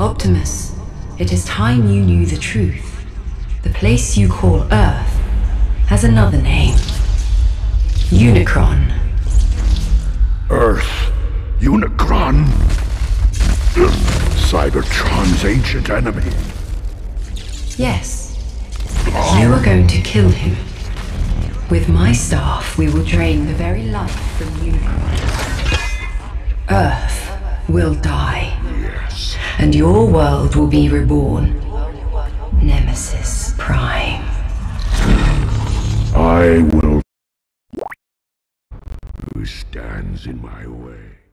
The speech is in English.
Optimus, it is time you knew the truth. The place you call Earth has another name. Unicron. Earth. Unicron. Cybertron's ancient enemy. Yes. You are going to kill him. With my staff, we will drain the very life from Unicron. Earth will die. Your world will be reborn. Nemesis Prime. I will. Who stands in my way?